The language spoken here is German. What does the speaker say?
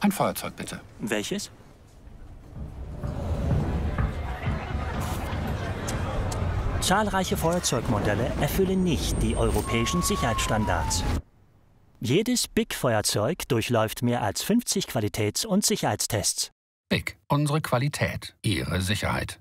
Ein Feuerzeug, bitte. Welches? Zahlreiche Feuerzeugmodelle erfüllen nicht die europäischen Sicherheitsstandards. Jedes Big-Feuerzeug durchläuft mehr als 50 Qualitäts- und Sicherheitstests. Big, unsere Qualität, Ihre Sicherheit.